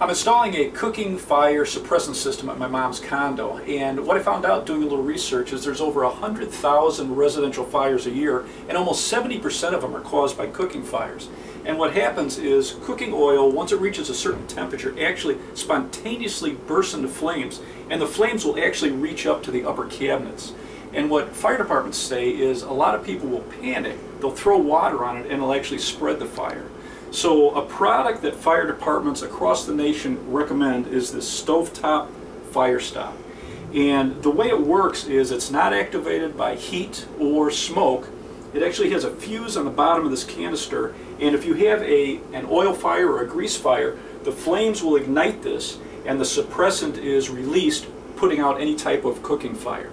I'm installing a cooking fire suppressant system at my mom's condo and what I found out doing a little research is there's over 100,000 residential fires a year and almost 70% of them are caused by cooking fires. And what happens is cooking oil, once it reaches a certain temperature, actually spontaneously bursts into flames and the flames will actually reach up to the upper cabinets. And what fire departments say is a lot of people will panic, they'll throw water on it and it'll actually spread the fire. So a product that fire departments across the nation recommend is this stovetop fire stop. And the way it works is it's not activated by heat or smoke. It actually has a fuse on the bottom of this canister and if you have a, an oil fire or a grease fire, the flames will ignite this and the suppressant is released putting out any type of cooking fire.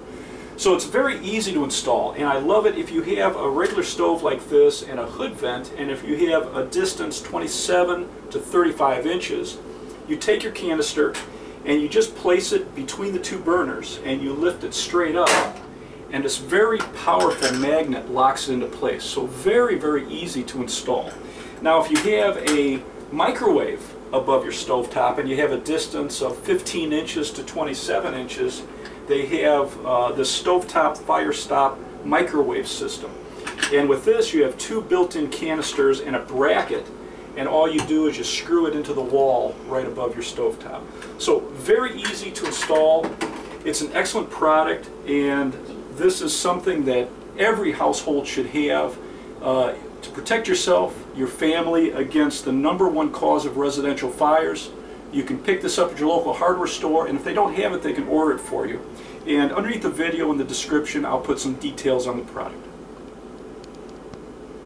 So it's very easy to install and I love it if you have a regular stove like this and a hood vent and if you have a distance 27 to 35 inches you take your canister and you just place it between the two burners and you lift it straight up and this very powerful magnet locks it into place. So very, very easy to install. Now if you have a microwave above your stove top and you have a distance of 15 inches to 27 inches, they have uh, the Stovetop Firestop microwave system. And with this you have two built-in canisters and a bracket and all you do is just screw it into the wall right above your stovetop. So very easy to install. It's an excellent product and this is something that every household should have uh, to protect yourself, your family against the number one cause of residential fires, you can pick this up at your local hardware store, and if they don't have it, they can order it for you. And underneath the video in the description, I'll put some details on the product.